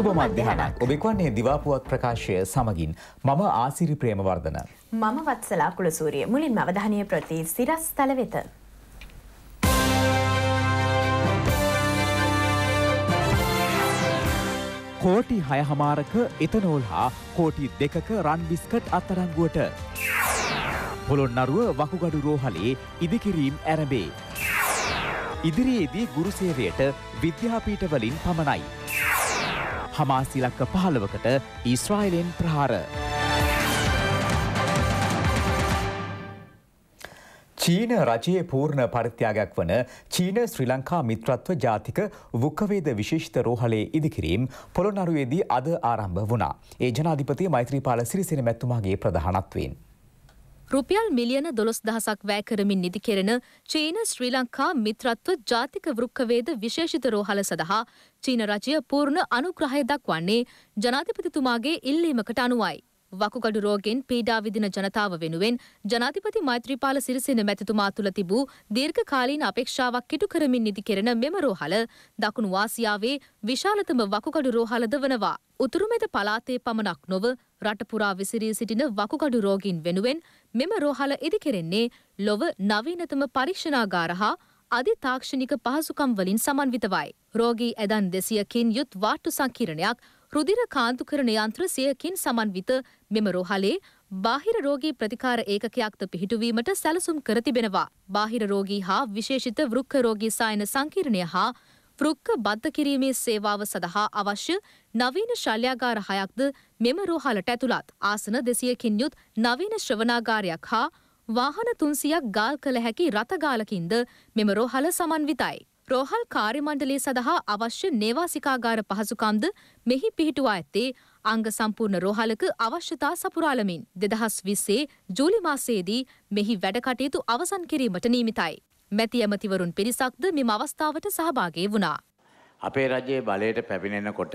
සුබ මධ්‍යහනක් ඔබ එක්වන්නේ දිවාපුවත් ප්‍රකාශය සමගින් මම ආසිරි ප්‍රේමවර්ධන. මම වත්සලා කුලසූරිය මුලින් අවධානය ප්‍රති සිරස් තල වෙත. කෝටි හය හමාරක එතනෝල් හා කෝටි දෙකක රන් බිස්කට් අත්තරංගුවට. පොළොන්නරුව වකුගඩු රෝහලේ ඉදිකිරීම් ඇරඹේ. ඉදිරියේදී ගුරුසේවයට විද්‍යාපීඨවලින් පමණයි. හමාස් ඉලක්ක පහළවකට ඊස්රායිලෙන් ප්‍රහාර. චීන රජයේ පූර්ණ පරිත්‍යාගයක් වන චීන ශ්‍රී ලංකා මිත්‍රත්ව ජාතික වුක්කවේද විශේෂිත රෝහලේ ඉදිකිරීම් පොළොන්නරුවේදී අද ආරම්භ වුණා. ඒ ජනාධිපති මෛත්‍රීපාල සිරිසෙන මැතුමාගේ ප්‍රධානත්වයෙන්. රුපියල් මිලියන දොළොස් දහසක් වැෑ කරමින් නිදි කෙරෙන චීන ශ්‍රී ලංකා මිත්‍රත්ව ජාතික වෘක්කවේද විශේෂිත රෝහල සඳහා චීන රජය පූර්ණ අනුග්‍රහය දක්වන්නේ ජනාධිපතිතුමාගේ ඉල්ලීමකට අනුවයි. වකුගඩු රෝගෙන් පීඩා විදින ජනතාව වෙනුවෙන් ජනාධිපති මෛත්‍රීපාල සිරිසෙන මැතිතුමා තුළ තිබූ දීර්ඝකාලීන අපේක්ෂාවක් ඉටු කරමින් නිදි කෙරෙන මෙම රෝහල දකුණු ආසියාවේ විශාලතම වකුගඩු රෝහලද වනවා. උතුරුමෙද පලාතේ පමණක් නොව රටපුරා විසිරී සිටින වකුගඩු රෝගීන් වෙනුවෙන් මෙම රෝහල ඉදිකෙරෙන්නේ ලොව නවීනතම පරීක්ෂණාගාර හා අධි තාක්ෂණික පහසුකම් වලින් සමන්විතවයි. රෝගී ඇදන් දෙසියකින් යුත් වාට්ටු සංකීරණයක් රුදිර කාන්තුකරණ යන්ත්‍ර සියකින් සමන්විත මෙම රෝහලේ බාහිර රෝගී ප්‍රතිකාර ඒකකයක්ද පිහිටුවීමට සැලසුම් කර තිබෙනවා. බාහිර රෝගී හා විශේෂිත වෘක්ක රෝගී සායන සංකීර්ණය හා වෘක්ක බද්ධ කිරීමේ සේවාව සඳහා අවශ්‍ය නවීන ශල්‍යාගාර හයක්ද මෙම රෝහලට ඇතුළත් ආසන දෙසියකින් යුත් නවීන ශ්‍රවනාගාරයක් හා වාහන තුන්සියක් ගාල් කළ හැකි රථගාලකින්ද මෙම රෝහල සමන්විතයි. රෝහල් කාර්යමණ්ඩලය සඳහා අවශ්‍ය නේවාසිකාගාර පහසුකම්ද මෙහි පිහිටුවා ඇත්තේ අංග සම්පූර්ණ රෝහලක අවශ්‍යතා සපුරාලමින් දෙදහස් විස්සේ ජූලි මාසයේදී මෙහි වැඩකටයුතු අවසන් කිරීමට නීමිතයි. මැති ඇමතිවරුන් පිරිසක්ද මෙම අවස්ථාවට සහභාගේ වුණා. අපේ රජයේ බලයට පැමිණෙනකොට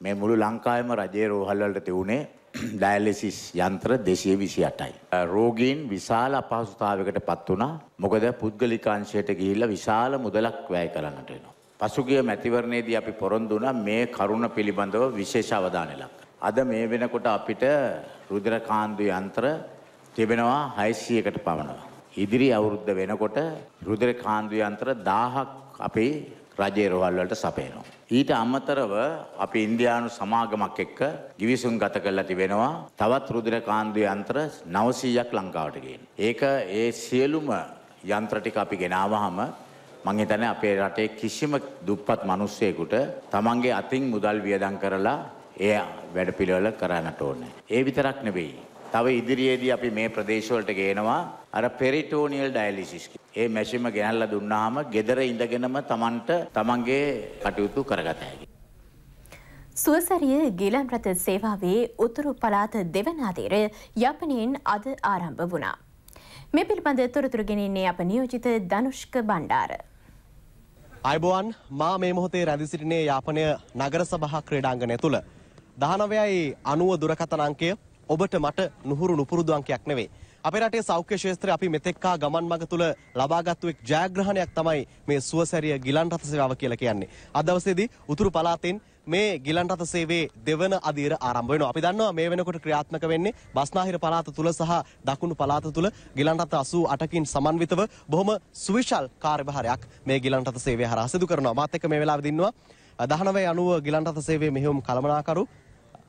මේ මුළු ලංකාවම රජයේ රෝහල්වලට තිවුණේ ඩයලිසිස් යන්ත්‍ර දෙසිය විසි අටයි. රෝගීන් විශාල අපහසුතාවකට පත් වුණා මොකද පුද්ගලිකාංශයට ගිහිල්ල විශාල මුදලක් වැය කරන්නට වෙනවා. පසුගිය මැතිවරණයේදී අපි පොරොන්දුන මේ කරුණ පිළිබඳව විශේෂ අවධානලක්. අද මේ වෙනකොට අපිට රුදර කාන්දු යන්ත්‍ර තිබෙනවා හයිසියකට පවනවා. ඉදිරි අවුරුද්ධ වෙනකොට රුදර කාන්දු යන්ත්‍ර දාහක් අපේ රජයේ රෝහල්වලට සපයනවා. ඊට අමතරව අපි ඉන්දයානු සමාගමක් එක්ක ගිවිසුම් ගත කරලා තිබෙනවා තවත් රුදිර කාන්දු යන්ත්‍ර නවසීයක් ලංකාවට ගේන. ඒක ඒ සියලුම යන්ත්‍ර ටික අපි ගෙනාවහම මං හිතන්නේ අපේ රටේ කිසිම දුප්පත් මිනිස්සෙකුට තමන්ගේ අතින් මුදල් වියදම් කරලා ඒ වැඩපිළිවෙල කරන්නට ඕනේ. ඒ විතරක් නෙවෙයි. තව ඉදිරියේදී අපි මේ ප්‍රදේශවලට ගේනවා අර පෙරිටෝනියල් ඩයලිසිස්. ඒ මැෂිම ගෙනල්ලා දුන්නාම ගෙදර ඉඳගෙනම Tamanට තමන්ගේ කටයුතු කරගත හැකියි. සුවසරිය ගිලන් රථ සේවාවේ උතුරු පළාත දෙවන අධීරය යපනයෙන් අද ආරම්භ වුණා. මේ පිළිබඳ තොරතුරු ගෙනෙන්නේ අප නියෝජිත ධනුෂ්ක බණ්ඩාර. අයිබෝවන් මා මේ මොහොතේ රැඳි සිටිනේ යාපනය නගර සභහා ක්‍රඩාංගනය තුළ. දහනවයයි අනුව දුරකතන අංකය ඔබට මට නුහුරු නුපුරුදු අංකයක් නෙවෙයි. අපේ රටේ සෞඛ්‍ය ශාස්ත්‍රය අපි මෙතෙක්කා ගමන් මඟ තුල ලබාගත්තු එක් ජයග්‍රහණයක් තමයි මේ සුවසැරිය ගිලන් රථ සේවාව කියලා කියන්නේ. අද දවසේදී උතුරු පළාතෙන් මේ ගිලන් රථ සේවයේ දෙවන අදියර ආරම්භ වෙනවා. අපි දන්නවා මේ වෙනකොට ක්‍රියාත්මක වෙන්නේ බස්නාහිර පළාත තුල සහ දකුණු පළාත තුල ගිලන් රථ 88කින් සමන්විතව බොහොම සුවිශාල කාර්යභාරයක් මේ ගිලන් රථ සේවය හරහා සිදු කරනවා. මාත් එක්ක මේ වෙලාවේ දින්නවා 1990 ගිලන් රථ සේවයේ මෙහෙයුම් කළමනාකරු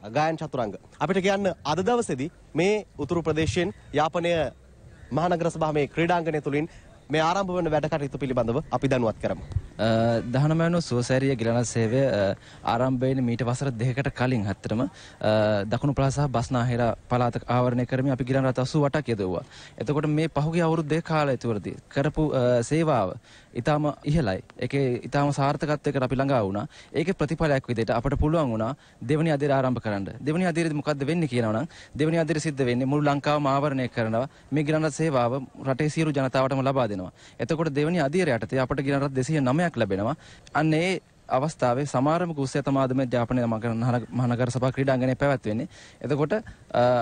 ගායන් චතුරංග. අපිට කියන්න අද දවසේදී මේ උතුරු ප්‍රදේශයෙන් යාපනය මහනගර සභාවේ ක්‍රීඩාංගණය තුලින් මේ ආරම්භ වන වැඩ කටයුතු පිළිබඳව අපි දැනුවත් කරමු. දහනමෑනු සුවසෑරිය ගිලන සේවය ආරම්භයෙන් මීට වසර දෙකට කලින් හත්තරම දකුණු පලාසහ බස්නාහිර පලාත ආවරණය කරම අපි ගිලන් රත අසු වටක් යදවවා. එතකොට මේ පහුගේ අවුරුද්දේ කාල ඇතුවරදි. කරපු සේවාව ඉතාම ඉහලයි එක ඉතාම සාර්ථකත්වයකට අපි ළඟා වුණා ඒක ප්‍රතිඵලයක් විදිහට අපට පුළුවන් වුණා දෙවනි අදිර ආරම්භ කරන්න දෙවනි අදිරේදී මොකද්ද වෙන්නේ කියනවා නම් දෙවනි අදිර සිද්ධ වෙන්නේ මුළු ලංකාවම ආවරණය කරනවා මේ ගිලන් රට සේවාව රටේ සියලු ජනතාවටම ලබා දෙනවා එතකොට දෙවනි අදියර යටතේ අපට ගිලන් රට 209ක් ලැබෙනවා අන්න ඒ අවස්ථාවේ සමාරම කුස්සිය තමාදම ජාපනය මහනගර සභා ක්‍රීඩාංගණය පැවැත්වෙන්නේ. එතකොට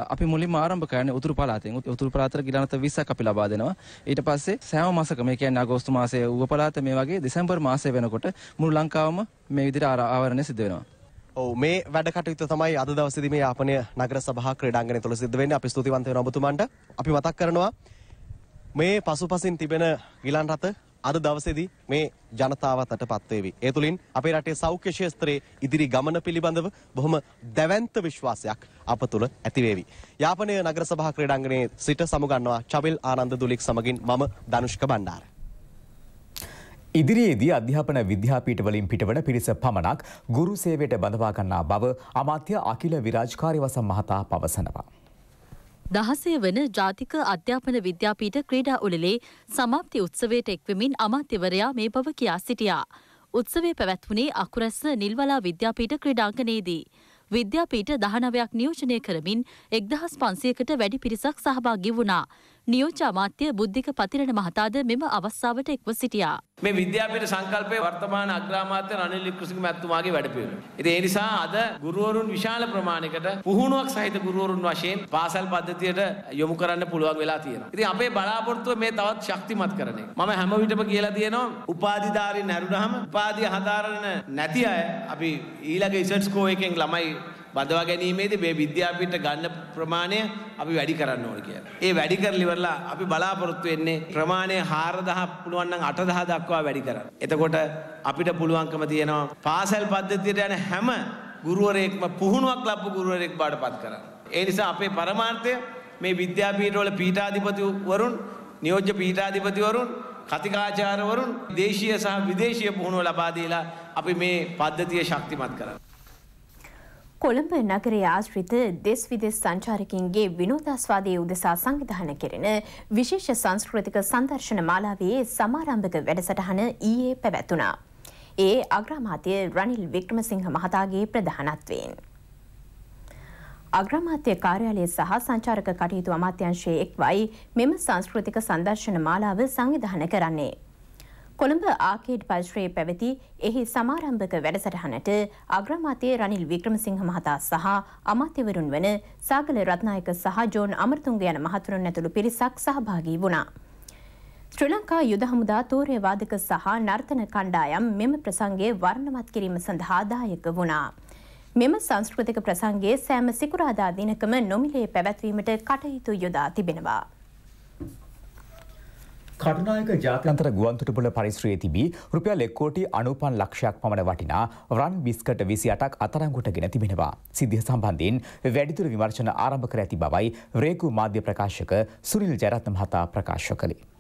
අපි මුලින්ම ආරම්භ කරන්නේ උතුරු පළාතෙන්. උතුරු පළාතට ගිලනත 20ක් අපි ලබා දෙනවා. ඊට පස්සේ සෑම මාසක මේ කියන්නේ අගෝස්තු මාසයේ ඌව පළාත මේ වගේ දෙසැම්බර් මාසය වෙනකොට මුළු ලංකාවම මේ විදිහට ආවරණය සිදු වෙනවා. ඔව් මේ වැඩ කටයුතු තමයි අද දවසේදී මේ යාපනය නගර සභා ක්‍රීඩාංගණය තුල සිද්ධ වෙන්නේ. අපි ස්තුතිවන්ත වෙනවා ඔබතුමන්ට. අපි මතක් කරනවා මේ පසුපසින් තිබෙන ගිලන් රථ අද දවසේදී මේ ජනතාවත් අතපත් වේවි. ඒ තුලින් අපේ රටේ සෞඛ්‍ය ක්ෂේත්‍රයේ ඉදිරි ගමන පිළිබඳව බොහොම දැවැන්ත විශ්වාසයක් අප තුළ ඇති වේවි. යාපනය නගර සභා ක්‍රීඩාංගණයේ සිට සමුගන්නවා චවිල් ආනන්ද දුලික් සමගින් මම ධනුෂ්ක බණ්ඩාර. ඉදිරියේදී අධ්‍යාපන විද්‍යාපීඨවලින් පිටවන පිරිස පමණක් ගුරු සේවයට බඳවා ගන්නා බව අමාත්‍ය අකිල විරාජ්කාරිවසම් මහතා පවසනවා. දහසය වන ජාතික අධ්‍යාපන විද්‍යාපීඨ ක්‍රීඩා උළෙලේ සමාප්ති උත්සවයට එක්වමින් අමාත්‍යවරයා මේ බව කියා සිටියා. උත්සවය පැවැත්වුණේ අකුරැස්ස නිල්වලා විද්‍යාපීඨ ක්‍රීඩාංගණයේදී. විද්‍යාපීඨ දහනවයක් නියෝජනය කරමින් එක්දහස් පන්සියකට වැඩි පිරිසක් සහභාගි වුණා. නියෝජ්‍ය අමාත්‍ය බුද්ධික පතිරණ මහතාද මෙම අවස්ථාවට එක්ව සිටියා. මේ විද්‍යාපීඨ සංකල්පය වර්තමාන අග්‍රාමාත්‍ය රනිල් වික්‍රමසිංහ මැතිතුමාගේ වැඩපිළිවෙල. ඉතින් ඒ නිසා අද ගුරුවරුන් විශාල ප්‍රමාණයකට පුහුණුවක් සහිත ගුරුවරුන් වශයෙන් පාසල් පද්ධතියට යොමු කරන්න පුළුවන් වෙලා තියෙනවා. ඉතින් අපේ බලාපොරොත්තුව මේ තවත් ශක්තිමත් කරන එක. මම හැම විටම කියලා තියෙනවා උපාධිධාරීන් නැරුණාම උපාධිය හදාරන නැති අය අපි ඊළඟ ඉසට් ස්කෝ එකෙන් ළමයි බදවා ගැනීමේදී මේ විද්‍යාපීඨ ගන්න ප්‍රමාණය අපි වැඩි කරන්න ඕනේ කියලා. ඒ වැඩි කරලි ඉවරලා අපි බලාපොරොත්තු වෙන්නේ ප්‍රමාණය 4000 පුළුවන් නම් 8000 දක්වා වැඩි කරන්න. එතකොට අපිට පුළුවන්කම තියෙනවා පාසල් පද්ධතියට යන හැම ගුරුවරයෙක්ම පුහුණුවක් ලබපු ගුරුවරයෙක් බවට පත් කරන්න. ඒ නිසා අපේ පරමාර්ථය මේ විද්‍යාපීඨවල පීඨාධිපතිවරුන් නියෝජ්‍ය පීඨාධිපතිවරුන් කතිකාචාර්යවරුන් දේශීය සහ විදේශීය පුහුණුව ලබා දීලා අපි මේ පද්ධතිය ශක්තිමත් කරන්න. කොළඹ නගරයේ ආශ්‍රිත දෙස් විදෙස් සංචාරකින්ගේ විනෝදාස්වාදයේ උදෙසා සංවිධාන කෙරෙන විශේෂ සංස්කෘතික සංදර්ශන මාලාවේ සමාරම්භක වැඩසටහන ඊයේ පැවැත්වුණා. ඒ අග්‍රාමාත්‍ය රනිල් වික්‍රමසිංහ මහතාගේ ප්‍රධානත්වයෙන්. අග්‍රාමාත්‍ය කාර්යාලය සහ සංචාරක කටයුතු අමාත්‍යංශයේ එක්වයි මෙම සංස්කෘතික සංදර්ශන මාලාව සංවිධාන කරන්නේ. කොළඹ ආකේඩ් පල්ශ්‍රයේ පැවති එහි සමාරම්භක වැඩසටහනට අග්‍රාමාත්‍ය රනිල් වික්‍රමසිංහ මහතා සහ අමාත්‍යවරුන් වන සාගල රත්නායක සහ ජෝන් අමරතුංග යන මහතුරුන් ඇතුළු පිරිසක් සහභාගී වුණා. ශ්‍රී ලංකා යුද හමුදා තෝරය වාදක සහ නර්තන කණ්ඩායම් මෙම ප්‍රසංගය වර්ණවත් කිරීම සඳහා දායක වුණා. මෙම සංස්කෘතික ප්‍රසංගයේ සෑම සිකුරාදා දිනකම නොමිලේ පැවැත්වීමට කටයුතු යොදා තිබෙනවා. කටුනායක ජාත්‍යන්තර ගුවන්තොටුපොළ පරිශ්‍රයේ තිබී රුපියල් එක් කෝටි අනූපන් ලක්ෂයක් පමණ වටිනා රන් බිස්කට විසි අටක් අතරංගොටගෙන තිබෙනවා. සිද්ධිය සම්බන්ධයෙන් වැඩිදුර විමර්ශන ආරම්භ කර ඇති බවයි රේකු මාධ්‍ය ප්‍රකාශක සුනිල් ජයරත්න මහතා ප්‍රකාශ කළේ.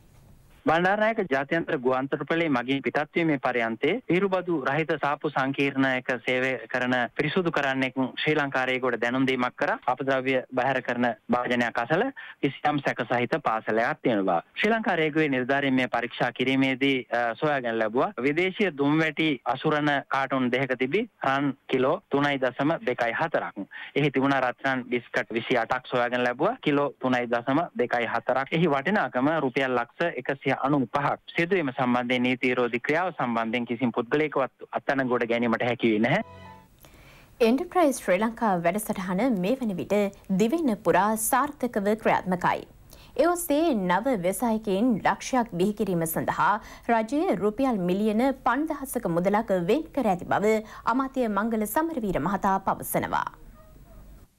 බණ්ඩාරනායක ජාත්‍යන්තර ගුවන්තොටුපළේ මගින් පිටත්වීමේ පරයන්තේ පිරුබදු රහිත සාපු සංකීර්ණයක සේවය කරන පිරිසුදු කරන්නෙක් ශ්‍රී ලංකාරයේගොඩ දැනුම් දීමක් කර අපද්‍රව්‍ය බැහැර කරන භාජනයක් අසල කිසියම් සැක සහිත පාසලයක් තියෙනවා. ශ්‍රී ලංකා රේගුවේ නිලධාරීන් මේ පරීක්ෂා කිරීමේදී සොයාගෙන ලැබුවා විදේශීය දුම්වැටි අසුරන කාටුන් දෙකක තිබි රන් කිලෝ 3.2.4ක්. එහි තිබුණා රත්රන් බිස්කට් 28ක් සොයාගෙන ලැබුවා කිලෝ 3.2.4ක්. එහි වටිනාකම රුපියල් ලක්ෂ 100 අනු පහක් සිදුවීම සම්බන්ධය නීති රෝධි ක්‍රියාව සම්බන්ධයෙන් කිසිම පුද්ගලයකවත් අත්තන ගොඩ ගැනීමට හැකිවේ නැහැ. එන්ටර්ප්‍රයිස් ශ්‍රී ලංකා වැඩසටහන මේ වන විට දිවෙන පුරා සාර්ථකව ක්‍රියාත්මකයි. ඒ ඔස්සේ නව ව්‍යවසායකයින් ලක්ෂයක් බිහිකිරීම සඳහා රජය රුපියල් මිලියන පන්දහසක මුදලක් වෙන් කර ඇති බව අමාත්‍ය මංගල සමරවීර මහතා පවසනවා.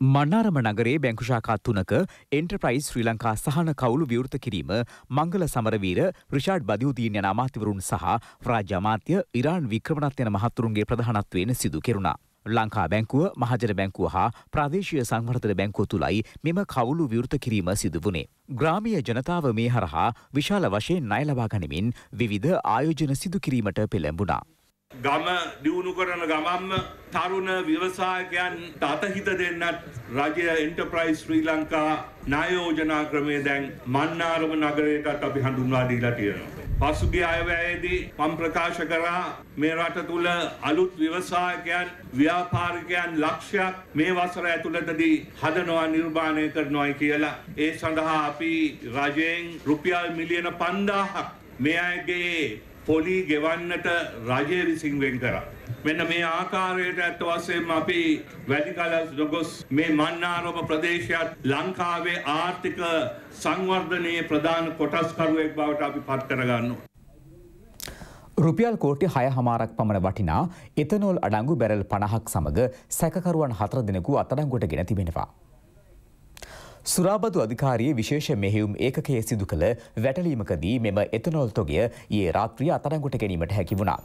මන්නාරම නගරේ බැංකුශාකා තුනක එන්ටර්ප්‍රයිස් ශ්‍රී ලංකා සහන කවුළු විවෘත කිරීම මංගල සමරවීර රිෂාඩ් බදියුදීන් යන අමාත්‍යවරුන් සහ රාජ්‍ය අමාත්‍ය ඉරාන් වික්‍රමණත් යන මහතුරුන්ගේ ප්‍රධානත්වයෙන් සිදු කෙරුණා. ලංකා බැංකුව මහජන බැංකුව හා ප්‍රාදේශීය සංවර්ධන බැංකුව තුළයි මෙම කවුළු විවෘත කිරීම සිදු වුණේ. ග්‍රාමීය ජනතාව මේ හරහා විශාල වශයෙන් ණය ලබා ගනිමින් විවිධ ආයෝජන සිදු කිරීමට පෙළඹුණා. ගම දියුණු කරන ගමම්ම තරුණ ව්‍යවසායකයන් අතහිත දෙන්නත් රජය එන්ටර්ප්‍රයිස් ශ්‍රී ලංකා නායෝජනා ක්‍රමය දැන් මන්නාරම නගරයටත් අපි හඳුන්වා දීලා තියෙනවා. පසුගිය අයවැයේදී මම ප්‍රකාශ කරා මේ රට තුල අලුත් ව්‍යවසායකයන් ව්‍යාපාරිකයන් ලක්ෂයක් මේ වසර ඇතුළතදී හදනවා නිර්මාණය කරනවායි කියලා. ඒ සඳහා අපි රජයෙන් රුපියල් මිලියන 5000ක් මේ අයගේ පොලි ගෙවන්නට රජය විසින් වෙන් කරා. මෙන්න මේ ආකාරයට ඇත්ත වශයෙන්ම අපි වැඩි කල නොගොස් මේ මන්නාරම ප්‍රදේශයත් ලංකාවේ ආර්ථික සංවර්ධනයේ ප්‍රධාන කොටස්කරුවෙක් බවට අපි පත් කරගන්නවා. රුපියල් කෝටි හය හමාරක් පමණ වටිනා එතනෝල් අඩංගු බැරල් පණහක් සමඟ සැකකරුවන් හතර දෙනෙකු අතඩංගොට ගෙන තිබෙනවා. සුරාබදු අධිකාරයේ විශේෂ මෙහෙයුම් ඒකකයේ සිදු කළ වැටලීමකදී මෙම එතනොල් තොගය ඒ රාත්‍රිය අතරංගොට ගැනීමට හැකි වුණා.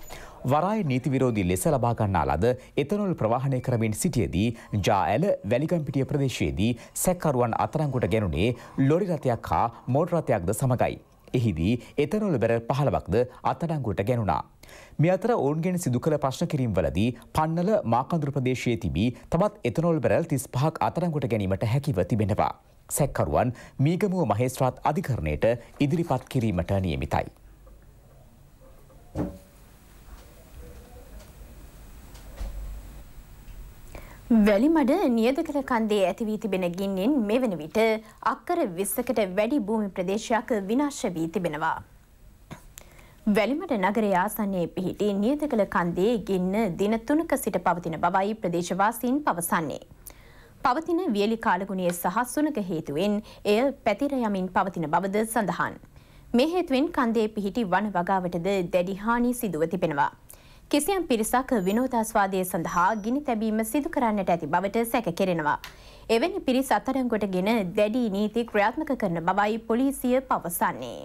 වරාය නීති විරෝධී ලෙස ලබා ගන්නා ලද එතනොල් ප්‍රවාහනය කරමින් සිටියේදී ජාඇල වැලිගම්පිටිය ප්‍රදේශයේදී සැක්කරුවන් අතරංගොට ගැනුනේ ලොරි රථයක් හා මෝටර් රථයක්ද සමගයි. එහිදී එතනොල් බැරල් පහළවක්ද අත්අඩංගුවට ගැනුණා. මේ අතර ඔවුන්ගෙන් සිදු කළ ප්‍රශ්න කිරීම් වලදී පන්නල මාකඳුර ප්‍රදේශයේ තිබී තවත් එතනොල් බැරල් තිස් පහක් අතරංගොට ගැනීමට හැකිව තිබෙනවා. සැක්කරුවන් මීගමුව මහේස්ත්‍රාත් අධිකරණයට ඉදිරිපත් කිරීමට නියමිතයි. වැලිමඩ නියදකල කන්දේ ඇතිවී තිබෙන ගින්නෙන් මෙවන විට අක්කර විස්සකට වැඩි භූමි ප්‍රදේශයක් විනාශ වී තිබෙනවා. වැලිමට නගරේ ආසන්නයේ පිහිටි නියදකල කන්දේ ගින්න දින තුනක සිට පවතින බවයි ප්‍රදේශවාසීන් පවසන්නේ. පවතින වියලි කාලගුණයේ සහ සුනක හේතුවෙන් එය පැතිර යමින් පවතින බවද සඳහන්. මේ හේතුවෙන් කන්දේ පිහිටි වන වගාවටද දැඩි හානි සිදුව තිබෙනවා. කිසියම් පිරිසක් විනෝදාස්වාදය සඳහා ගිනි තැබීම සිදු කරන්නට ඇති බවට සැක කෙරෙනවා. එවැනි පිරිස් අත්අඩංගුවට ගෙන දැඩි නීති ක්‍රියාත්මක කරන බවයි පොලිසිය පවසන්නේ.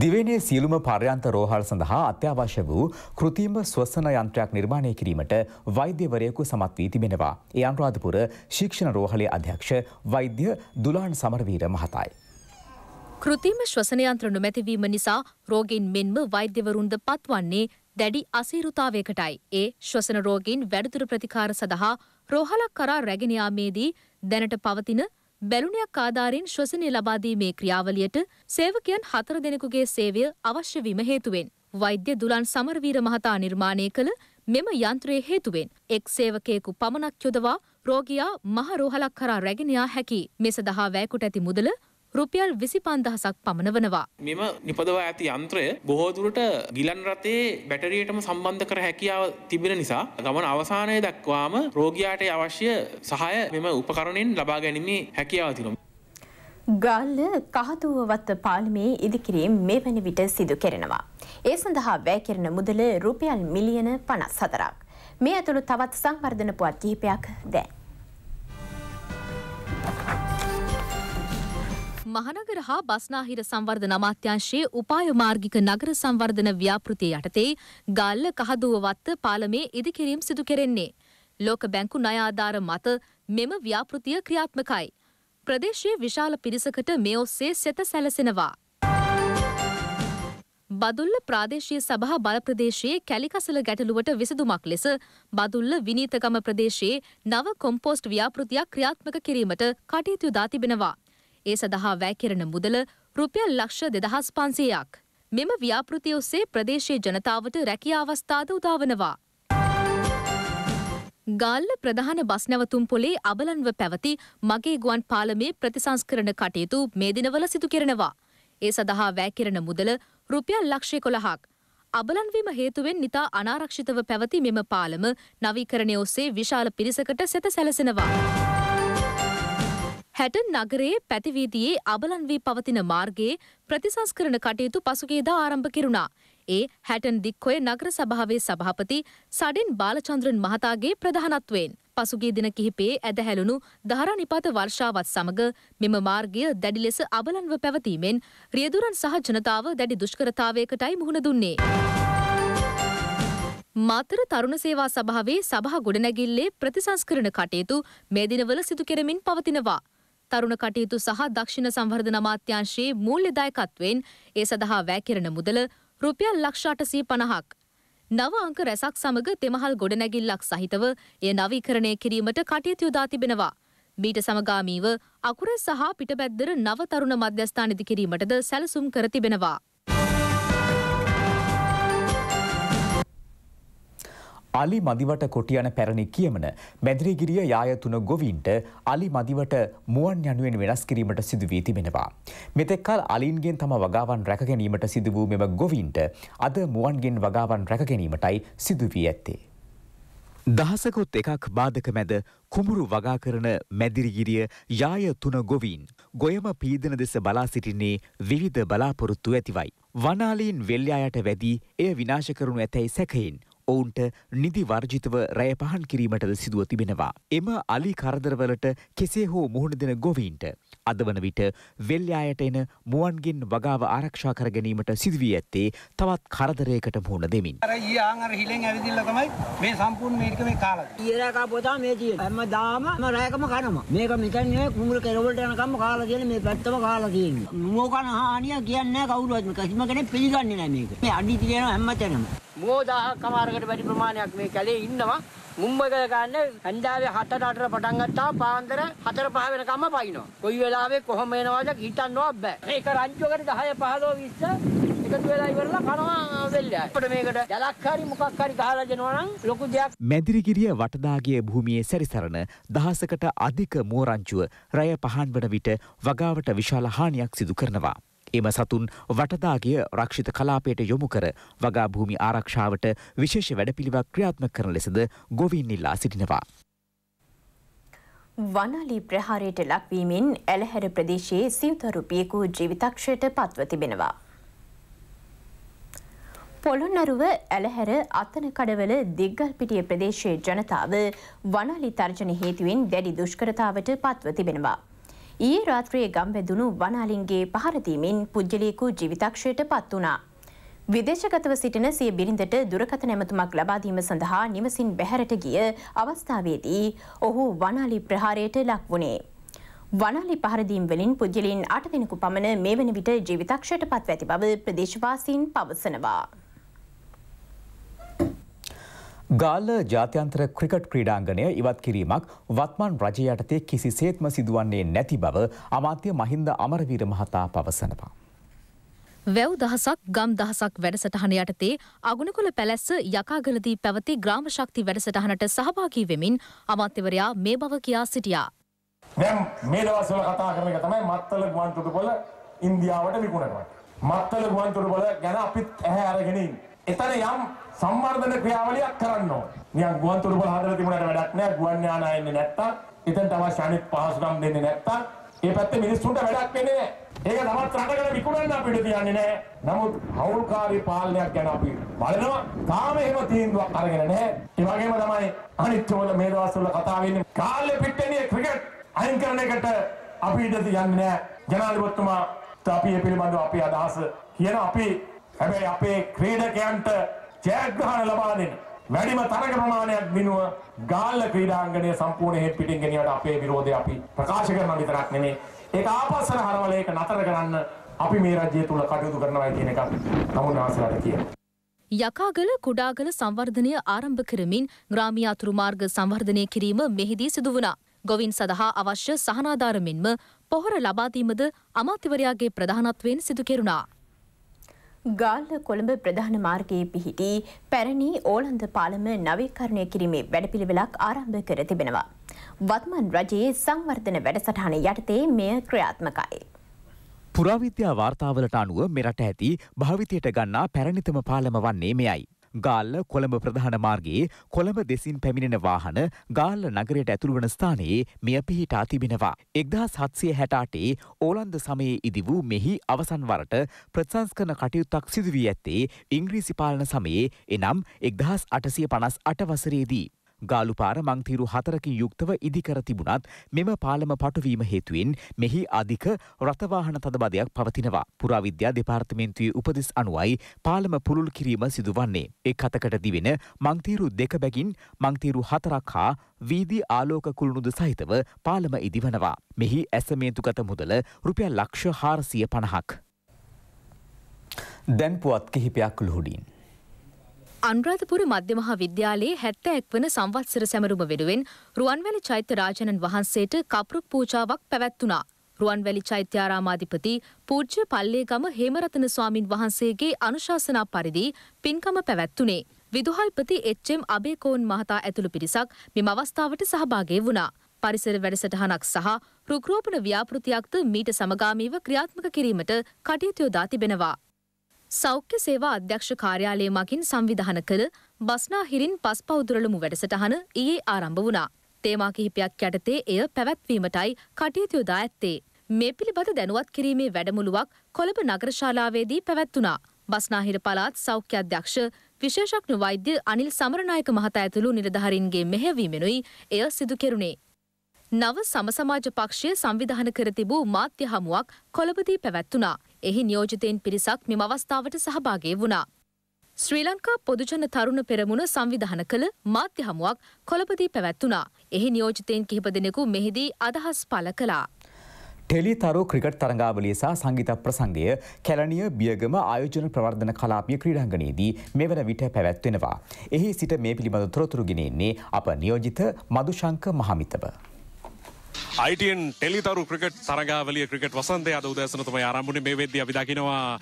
දිවෙනේ සියලුම පර්යන්ත රෝහල් සඳහා අත්‍යවශ්‍ය වූ කෘතිම ස්වසන යන්ත්‍රයක් නිර්මාණය කිරීමට වෛද්‍යවරයෙකු සමත් වී තිබෙනවා. ඒ අනුරාධපුර ශික්ෂණ රෝහලේ අධ්‍යක්ෂ වෛද්‍ය දුලාන් සමරවීර මහතායි. කෘතිම ශ්වසනයන්ත්‍ර නොමැතිවීම නිසා රෝගීන් මෙන්ම වෛද්‍යවරුන්ද පත්වන්නේ දැඩි අසීරුතාවයකටයි. ඒ ශ්වසන රෝගීන් වැඩිදුර ප්‍රතිකාර සඳහා රෝහලක් කරා රැගෙනයාමේදී දැනට පවතින බැලුණයක් ආධාරයෙන් ශ්වසනය ලබාදීමේ ක්‍රියාවලියට සේවකයන් හතර දෙනෙකුගේ සේවය අවශ්‍ය වීම හේතුවෙන්. වෛද්‍ය දුලන් සමරවීර මහතා නිර්මාණය කළ මෙම යන්ත්‍රයේ හේතුවෙන් එක් සේවකයෙකු පමණක් යොදවා රෝගයා මහ රෝහලක් කරා රැගෙනයා හැකි මෙ සඳහා වැෑකුට ඇති මුදල රුපියල් විසි පන්දහසක් පමණ වනවා. මෙම නිපදවා ඇති යන්ත්‍රය බොහෝදුරට ගිලන් රතේ බැටරියටම සම්බන්ධ කර හැකියාව තිබෙන නිසා ගමන අවසානය දක්වාම රෝගයාට අවශ්‍ය සහය මෙම උපකරණයෙන් ලබා ගැනීමේ හැකියාව තිනවා. ගල්ල කහතුවවත්ත පාලිමේ ඉදිකිරීම් මේ වන විට සිදු කෙරෙනවා. ඒ සඳහා වැෑ කෙරෙන මුදල රුපියල් මිලියන පනස් හතරක්. මේ ඇතුළු තවත් සංවර්ධන පුවත් කිහිපයක් දැන්. මහනගර හා බස්නාහිර සංවර්ධන අමාත්‍යංශයේ උපාය මාර්ගික නගර සංවර්ධන ව්‍යාපෘතිය යටතේ ගල්ල කහදුවවත්ත පාලමේ ඉදිකිරීම් සිදු කෙරෙන්නේ. ලෝක බැංකු නයාධාර මත මෙම ව්‍යාපෘතිය ක්‍රියාත්මකයි. ප්‍රදේශයේ විශාල පිරිසකට මේ ඔස්සේ සෙත සැලසෙනවා. බදුල්ල ප්‍රාදේශීය සභහ බල ප්‍රදේශයේ කැලිකසල ගැටලුවට විසඳුමක් ලෙස බදුල්ල විනීතගම ප්‍රදේශයේ නව කොම්පෝස්ට් ව්‍යාපෘතියක් ක්‍රියාත්මක කිරීමට කටයුතු යොදා තිබෙනවා. ඒ සඳහා වැෑකෙරෙන මුදල රුපියල් ලක්ෂ දෙදහස් පන්සේයක්. මෙම ව්‍යාපෘතිය ඔස්සේ ප්‍රදේශයේ ජනතාවට රැකිය අවස්ථාද උදාවනවා. ගල්ල ප්‍රධාන බස් නැවතුම් පොලේ අබලන්ව පැවති මගේ ගුවන් පාලමේ ප්‍රතිසංස්කරණ කටයුතු මේ දිනවල සිදු කෙරෙනවා. ඒ සඳහා වැෑකෙරෙන මුදල රුපියල් ලක්ෂය කොළහක්. අබලන්වීම හේතුවෙන් නිතා අනාරක්ෂිතව පැවති මෙම පාලම නවීකරණය ඔස්සේ විශාල පිරිසකට සෙත සැලසෙනවා. හැටන් නගරයේ පැතිවීදියේ අබලන් වී පවතින මාර්ගයේ ප්‍රතිසංස්කරණ කටයුතු පසුගේදා ආරම්භ කෙරුණා. ඒ හැටන් දික්කොය නගර සභාවේ සභාපති සඩින් බාලචන්ද්‍රන් මහතාගේ ප්‍රධානත්වයෙන්. පසුගිය දින කිහිපේ ඇදහැලුණු දහරනිපාත වර්ෂාවත් සමග මෙම මාර්ගය දැඩි ලෙස අබලන්ව පැවතීමෙන් රියදුරන් සහ ජනතාව දැඩි දුෂ්කරතාවයකටයි මුහුණ දුන්නේ. මාතර තරුණ සේවා සභාවේ සභහ ගොඩනැගිල්ලේ ප්‍රතිසංස්කරණ කටයුතු මේ දිනවල සිදු කෙරමින් පවතිනවා. තරුණ කටයුතු සහ දක්ෂිණ සංවර්ධන අමාත්‍යංශයේ මූල්‍ය දායකත්වයෙන් ඒ සඳහා වැෑකෙරෙන මුදල රුපියල් ලක්ෂාටසී පණහක්. නව අංක රැසක් සමග තෙමහල් ගොඩනැගිල්ලක් සහිතව එය නවීකරණය කිරීමට කටයුතු යොදා තිබෙනවා. මීට සමගාමීව අකුර සහ පිටබැද්දර නව තරුණ මධ්‍යස්ථාන ඉදිකිරීමටද සැලසුම් කර තිබෙනවා. අලි මදිවට කොටියන පැරණි කියමන මැදිරිගිරිය යාය තුන ගොවීන්ට අලි මදිවට මුවන් යනුවෙන් වෙනස් කිරීමට සිදුවී තිබෙනවා. මෙතෙක්කල් අලින්ගෙන් තම වගාවන් රැකගැනීමට සිදු වූ මෙම ගොවීන්ට අද මුවන්ගෙන් වගාවන් රැකගැනීමටයි සිදුවී ඇත්තේ. දහසකොත් එකක් බාධක මැද කුඹුරු වගා කරන මැදිරිගිරිය යාය තුන ගොවීන්. ගොයම පීදන දෙස බලා සිටින්නේ විවිධ බලාපොරොත්තු ඇතිවයි. වනාලීන් වෙල්යායට වැදී එය විනාශ කරනු ඇතැයි සැකයෙන් ඔවුන්ට නිදි වර්ජිතව රැය පහන් කිරීමටද සිදුව තිබෙනවා. එම අලි කරදරවලට කෙසේ හෝ මුහුණ දෙන ගොවීන්ට. අද වන විට වෙල්යායට එන මුවන්ගෙන් වගාව ආරක්ෂා කර ගැනීමට සිදුවී ඇත්තේ තවත් කරදරයකට මුහුණ දෙමින්. අර ඊ ආන් අර හිලෙන් ඇවිදින්න තමයි මේ සම්පූර්ණ මේක මේ කාලා. ඊරා කාපෝතා මේ තියෙන. හැමදාම මම රැයකම කනවා. මේක මෙතන නෙවෙයි කුඹුර කෙරවලට යනකම් කාලා තියෙන මේ පැත්තම කාලා තියෙන්නේ. මොකන හානිය කියන්නේ නැහැ කවුරුවත්. කිසිම කෙනෙක් පිළිගන්නේ නැහැ මේක. මේ අඩි තියෙනවා හැමතැනම. මෝ දහක් කමාරකට වැඩි ප්‍රමාණයක් මේ කැලේ ඉන්නවා. මුම්බයික ගන්න හන්දාවේ 7ට 8ට පටන් ගත්තා පාන්දර 4 5 වෙනකම්ම පයින්නවා. කොයි වෙලාවෙ කොහොම එනවද හිතන්නවත් බෑ. මේක රංචුවකට 10 15 20 එකතු වෙලා ඉවරලා කනවා වෙල්ලයි. අපිට මේකට ජලක් හරි මොකක් හරි ගහලා දෙනවා නම් ලොකු දෙයක්. මැදිරිගිරිය වටදාගේ භූමියේ සැරිසරන දහසකට අධික මුවරංචුව රැය පහන් වන විට වගාවට විශාල හානියක් සිදු කරනවා. එම සතුන් වටදාගිය රක්ෂිත කලාපයට යොමු කර වගා භූමි ආරක්ෂාවට විශේෂ වැඩපිළිවක් ක්‍රියාත්මක කරන ලෙසද ගොවින් ඉල්ලා සිටිනවා. වනාලි ප්‍රහාරයට ලක්වීමෙන් ඇලහැර ප්‍රදේශයේ සිවතරුපියකු ජීවිතක්ෂයට පත්ව තිබෙනවා. පොළොන්නරුව ඇලහැර අතන කඩවල දිග්ගල්පිටිය ප්‍රදේශයේ ජනතාව වනාලි තර්ජන හේතුවෙන් දැඩි දුෂ්කරතාවට පත්ව තිබෙනවා. ඊයේ රාත්‍රියේ ගම්බැදුණු වනාලින්ගේ පහරදීමෙන් පුද්ගලයෙකු ජීවිතක්ෂයට පත් වුණා. විදේශගතව සිටින සිය බිරිඳට දුරකථන ඇමතුමක් ලබාදීම සඳහා නිවසින් බැහැරට ගිය අවස්ථාවේදී ඔහු වනාලි ප්‍රහාරයට ලක් වුණේ. වනාලි පහරදීම් වලින් පුද්ගලයන් අට දෙනෙකු පමණ මේ වන විට ජීවිතක්ෂයට පත්ව ඇති බව ප්‍රදේශවාසීන් පවසනවා. ගාල්ල ජාත්‍යන්තර ක්‍රිකට් ක්‍රීඩාංගණය ඉවත් කිරීමක් වත්මන් රජය යටතේ කිසිසේත්ම සිදුවන්නේ නැති බව අමාත්‍ය මහින්ද අමරවීර මහතා පවසනවා. වැව් දහසක් ගම් දහසක් වැඩසටහන යටතේ අගුණකොළ පැලැස්ස යකාගලදී පැවති ග්‍රාම ශක්ති වැඩසටහනට සහභාගී වෙමින් අමාත්‍යවරයා මේ බව කියා සිටියා. දැන් මේ දවස්වල කතා කරන එක තමයි මත්තල ගුවන් තොටුපොළ ඉන්දියාවට විකුණනවා. මත්තල ගුවන් තොටුපොළ ගැන අපිත් ඇහැ අරගෙන ඉන්නේ. එතන යම් සංවර්ධන ක්‍රියාවලියක් කරන්න ඕන. නිකන් ගුවන් තොටුපොළ හදලා තිබුණාට වැඩක් නැහැ. ගුවන් යානා එන්නේ නැත්තම්, එතනට අවශ්‍ය අනිත් පහසුකම් දෙන්නේ නැත්තම්, ඒ පැත්තේ මිනිස්සුන්ට වැඩක් වෙන්නේ නැහැ. ඒක තමත් රටකට විකුණන්න අපිට තියන්නේ නැහැ. නමුත් හවුල්කාරී පාලනයක් ගැන අපි බලනවා. තාම එහෙම තීන්දුවක් අරගෙන නැහැ. ඒ වගේම තමයි අනිත් වල මේ දවස්වල කතා වෙන්නේ කාලේ පිට්ටනිය ක්‍රිකට් අයින් කරන එකට අපි ඉඩ තියන්නේ නැහැ. ජනාධිපතිතුමා අපි මේ පිළිබඳව අපේ අදහස කියන අපි හැබැයි අපේ ක්‍රීඩකයන්ට ජයග්‍රහණ ලබා දෙන වැඩිම තරග ප්‍රමාණයක් දිනුව ගාල්ල ක්‍රීඩාංගණය සම්පූර්ණ හෙත් පිටින් ගෙනියවට අපේ විරෝධය අපි ප්‍රකාශ කරනවා විතරක් නෙමෙයි ඒක ආපස්සට හරවල ඒක නතර කරන්න අපි මේ රජය තුල කටයුතු කරනවා කියන එක නමුනාසලට කියනවා. යකාගල කුඩාගල සංවර්ධනය ආරම්භ කරමින් ග්‍රාමීය අතුරු මාර්ග සංවර්ධනය කිරීම මෙහිදී සිදු වුණා. ගොවින් සඳහා අවශ්‍ය සහනාධාර මෙන්ම පොහොර ලබාදීමද අමාත්‍යවරයාගේ ප්‍රධානත්වයෙන් සිදු කෙරුණා. ගාල්ල කොළඹ ප්‍රධාන මාර්ගයේ පිහිටි පැරණි ඕලන්ද පාලම නවීකරණය කිරීමේ වැඩපිළිවෙලක් ආරම්භ කර තිබෙනවා. වත්මන් රජයේ සංවර්ධන වැඩසටහන යටතේ මෙය ක්‍රියාත්මකයි. පුරාවිද්‍යා වාර්තාවලට අනුව මෙරට ඇති භාවිතයට ගන්නා පැරණිතම පාලම වන්නේ මෙයයි. ගාල්ල කොළඹ ප්‍රධාන මාර්ගයේ කොළඹ දෙසින් පැමිණෙන වාහන ගාල්ල නගරයට ඇතුළු වන ස්ථානයේ මෙය පිහිටා තිබෙනවා. එක්දහස් හත්සිය හැටාටේ ඕලන්ද සමයේ ඉදි වූ මෙහි අවසන් වරට ප්‍රසංස්කන කටයුත්තක් සිදුවී ඇත්තේ ඉංග්‍රීසි පාලන සමයේ එනම් එක්දහස් අටසිය පනස් අටවසරේදී. ගාලුපාර මංතීරු හතරකින් යුක්තව ඉදිකර තිබුණත් මෙම පාලම පටුවීම හේතුවෙන් මෙහි අධික රථවාහන තදබදයක් පවතිනවා. පුරාවිද්‍යා දෙපාර්තමේන්තුවේ උපදෙස් අනුවයි පාලම පුළුල් කිරීම සිදුවන්නේ. එක් අතකට දිවෙන මංතීරු දෙක බැගින් මංතීරු හතරක් හා වීදී ආලෝක කුළුණුද සහිතව පාලම ඉදිවනවා. මෙහි ඇසමේන්තුගත මුදල රුපියල් ලක්ෂ හාරසිය පණහක්. දැන් පුවත් කිහිපයක් ලුහුඩින්. අනුරාධපුර මධ්‍ය මහා විද්‍යාලයේ හැත්ත එක් වන සංවත්සර සැමරුම වෙනුවෙන් රුවන්වැලි චෛත්‍ය රාජනන් වහන්සේට කපුරුක් පූජාවක් පැවැත්වුණා. රුවන්වැලි චෛත්‍යාරාමාධිපති පූජ්‍ය පල්ලේගම හේමරතන ස්වාමින් වහන්සේගේ අනුශාසනා පරිදි පින්කම පැවැත්වුණේ. විදුහල්පති එච්.එම්. අබේකෝන් මහතා ඇතුළු පිරිසක් මෙම අවස්ථාවට සහභාගී වුණා. පරිසර වැඩසටහනක් සහ රුක්‍රෝපණ ව්‍යාපෘතියක්ද මීට සමගාමීව ක්‍රියාත්මක කිරීමට කටයුතු යොදා තිබෙනවා. සෞඛ්‍ය සේවා අධ්‍යක්ෂ කාර්යාලය මගින් සංවිධාන කළ බස්නාහිරින් පස් පෞදුරලමු වැඩසටහන ඊයේ ආරම්භ වුණා. තේමා කිහිපයක් යටතේ එය පැවැත්වීමටයි කටයුතු යොදා ඇත්තේ. මේ පිළිබඳ දැනුවත් කිරීමේ වැඩමුළුවක් කොළඹ නගරශාලාවේදී පැවැත්වුණා. බස්නාහිර පළාත් සෞඛ්‍ය අධ්‍යක්ෂ විශේෂඥ වෛද්‍ය අනිල් සමරනායක මහතා ඇතුළු නිලධාරීන්ගේ මෙහෙයවීමෙනුයි එය සිදු කෙරුණේ. නව සමසමාජ පක්ෂය සංවිධාන කර තිබූ මාධ්‍ය හමුවක් කොළඹදී පැවැත්වුණා. එහි නියෝජිතයින් පිරිසක් මෙම අවස්ථාවට සහභාගී වුණා. ශ්‍රී ලංකා පොදුජන තරුණ පෙරමුණ සංවිධාන කළ මාධ්‍ය හමුවක් කොළඹදී පැවැත්වුණා. එහි නියෝජිතයින් කිහිප දෙනෙකු මෙහිදී අදහස් පළ කළා. ටෙලිතරු ක්‍රිකට් තරඟාවලිය සහ සංගීත ප්‍රසංගය කැලනිය බියගම ආයෝජන ප්‍රවර්ධන කලාපිය ක්‍රීඩාංගනයේදී මෙවන විට පැවැත්වෙනවා. එහි සිට මේ පිළිබඳ තොරතුරු ගෙනෙන්නේ අප නියෝජිත මදුශංක මහමිතව. අයිටන් ටෙලිතරු ක්‍රිකට් තරගාවලිය ක්‍රිකට් වසන්තය අද උදැසන තමයි ආරම්භුණ මේ වෙද්දී අපි දකිනවා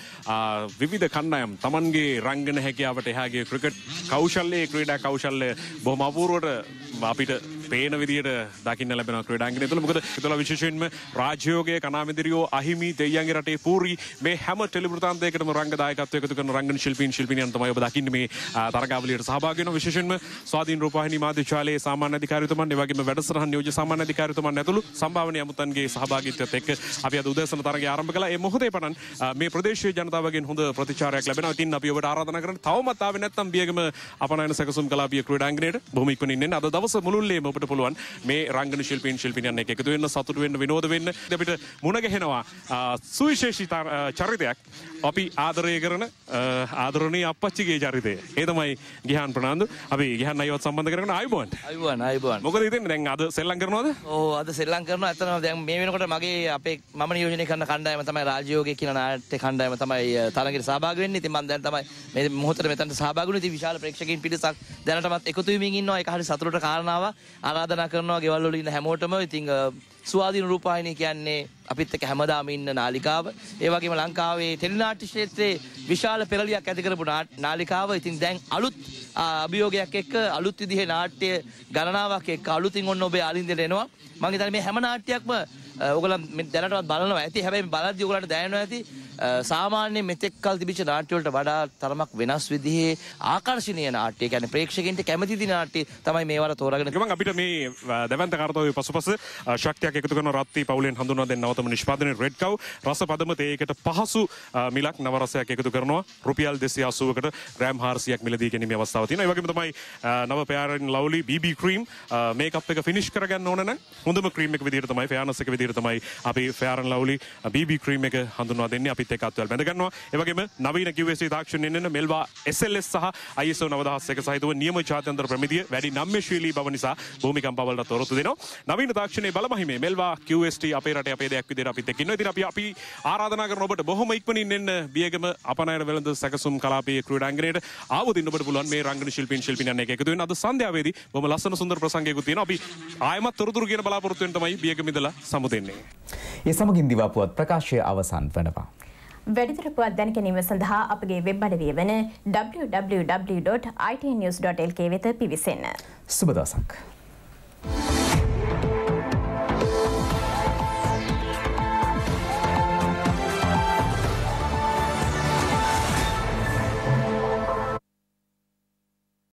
විවිධ කණ්ඩායම් තමන්ගේ රංගන හැකියාවට එහාගේ ක්‍රිකට් කෞශල්‍යයේ ක්‍රීඩා කෞශල්‍ය බොහොම අපූර්වට අපිට පේන විදියට දකින්න ලැබෙන ක්‍රීඩාංගනය තුළ මොකද ඒතල විශේෂයෙන්ම රාජ්‍යෝගයේ කනාමැදිරියෝ අහිමි දෙයියන්ගේ රටේ පූරි මේ හැම ටෙලිවෘතාන්තයකටම රංග දායකත්වය එකතු කරන රංගන ශිල්පීන් ශිල්පිනියන් තමයි ඔබ දකින්නේ මේ තරගාවලියට සහභාගී වෙනවා විශේෂයෙන්ම ස්වාධීන රූපවාහිනී මාධ්‍යශාලයේ සාමාන්‍ය අධිකාරිතුමන් ඒ වගේම වැඩසටහන් නියෝජ්‍ය සාමාන්‍ය අධිකාරිතුමන් ඇතුළු සම්භාවනීය අමුතන්ගේ සහභාගීත්වයත් එක්ක අපි අද උදෑසන තරගය ආරම්භ කළා. ඒ මොහොතේ පටන් මේ ප්‍රදේශීය ජනතාවගෙන් හොඳ ප්‍රතිචාරයක් ලැබෙනවා. ඉතින් අපි ඔබට ආරාධනා කරන තවමත් ආවේ නැත්නම් බියගම අපනයන සැකසුම් කලාපීය ක්‍රීඩාංගණයට බොහොම ඉක්මනින් එන්න. අද දවස මුළුල්ලේම ඔබට පුළුවන් මේ රංගන ශිල්පීන් ශිල්පිනියන් එක්ක එකතු වෙන්න සතුටු වෙන්න විනෝද වෙන්න අපිට මුණ ගැහෙනවා සුවිශේෂී චරිතයක් අපි ආදරය කරන ආදරණීය අප්පච්චිගේ චරිතය. ඒ තමයි ගිහාන් ප්‍රනාන්දු. අපි ගිහාන් අයවත් සම්බන්ධ කරගෙන ආයුබෝවන්. අයුබෝවන් අයුබෝවන්. මොකද ඉතින් දැන් අද සෙල්ලම් කරනවද? ඔව් අද සෙල්ලම් කරනවා. ඇත්තටම දැන් මේ වෙනකොට මගේ අපේ මම නියෝජනය කරන කණ්ඩායම තමයි රාජ්‍යෝගය කියන නාට්‍ය කණ්ඩායම තමයි තරගෙට සහභාගී වෙන්නේ. ඉතින් මම දැන් තමයි මේ මොහොතේ මෙතනට සහභාගී වුණේ. ඉතින් විශාල ප්‍රේක්ෂකයන් පිරිසක් දැනටමත් එකතු වෙමින් ඉන්නවා. ඒක හරි සතුටට කාරණාවක්. ආරාධනා කරනවා ගෙවල් වල ඉන්න හැමෝටම. ඉතින් ස්වාධීන රූපවාහිනිය කියන්නේ අපිත් එක්ක හැමදාම ඉන්න නාලිකාව. ඒ වගේම ලංකාවේ ටෙලිනාට්‍ය ක්ෂේත්‍රයේ විශාල පෙරලියක් ඇති කරපු නාලිකාව. ඉතින් දැන් අලුත් අභියෝගයක් එක්ක අලුත් විදිහේ නාට්‍ය ගණනාවක් එක්ක අලුතින් ඔන්න ඔබේ ආලින්දයට එනවා. මම හිතන්නේ මේ හැම නාට්‍යයක්ම ඔයගොල්ලන් දැනටවත් බලනවා ඇති. හැබැයි බලද්දී ඔයගොල්ලන්ට දැනෙනවා ඇති සාමාන්‍ය මෙතෙක් කල් තිබිච්ච නාට්‍ය වලට වඩා තරමක් වෙනස් විදිහේ ආකර්ෂණීය නාට්‍ය. කියන්නේ ප්‍රේක්ෂකයන්ට කැමති දි නාට්‍ය තමයි මේ වර තෝරාගෙන ගමන් අපිට මේ දැවන්ත කාර්යය පසුපස ශක්තියක් එකතු කරන රත්ති පවුලෙන් හඳුන්වා දෙන්න නවතම නිෂ්පාදනයේ රෙඩ් කව් රස පදම තේයකට පහසු මිලක් නව රසයක් එකතු කරනවා රුපියල් 280කට ග්‍රෑම් 400ක් මිලදී ගැනීමේ අවස්ථාව තියෙනවා. ඒ වගේම තමයි නව fair and lovely BB cream makeup එක ෆිනිෂ් කරගන්න ඕන නම් හොඳම ක්‍රීම් එක විදිහට තමයි ෆෙයානස් එක විදිහට තමයි අපි ෆෙයාරන් ලව්ලි BB ක්‍රීම් එක හඳුන්වා දෙන්නේ. අපිත් එක්ක අත්වල බැඳ ගන්නවා. ඒ වගේම නවීන QSC තාක්ෂණයෙන් එන මෙල්වා SLS සහ ISO 9001 සහිතව නියම ජාත්‍යන්තර ප්‍රමිතිය වැඩි නම්‍යශීලී බව නිසා භූමිකම්ප වලට තොරතුරු දෙනවා. නවීන තාක්ෂණයේ බලමහිමේ මෙල්වා QST අපේ රටේ අපේ දෙයක් විදිහට අපිත් එක්ක ඉන්නවා. ඉතින් අපි අපි ආරාධනා කරන ඔබට බොහොම ඉක්මනින් එන්න බියගම අපනයන වෙළඳ සැකසුම් කලාපයේ ක්‍රීඩාංගණයට ආවොතින් ඔබට පුළුවන් මේ රංගන ශිල්පීන් ශිල්පිනියන් එක්ක එකතු වෙන්න අද සන්ධ්‍යාවේදී බොහොම ලස්සන සුන්දර ප්‍රසංගයකුත් තියෙනවා. අපි ආයමත් තොරතුරු කියන බලාපොරොත්තු වෙන තමයි බියගම ඉඳලා සමුදෙන්නේ. ඒ සමගින් දිවාපුවත් ප්‍රකාශය අවසන් වනවා. වැඩිදුරපුවත් දැනගැනීම සඳහා අපගේ වෙබ් අඩවිය වන www.itnews.lk වෙත පිවිසන්න. සුබදසක්.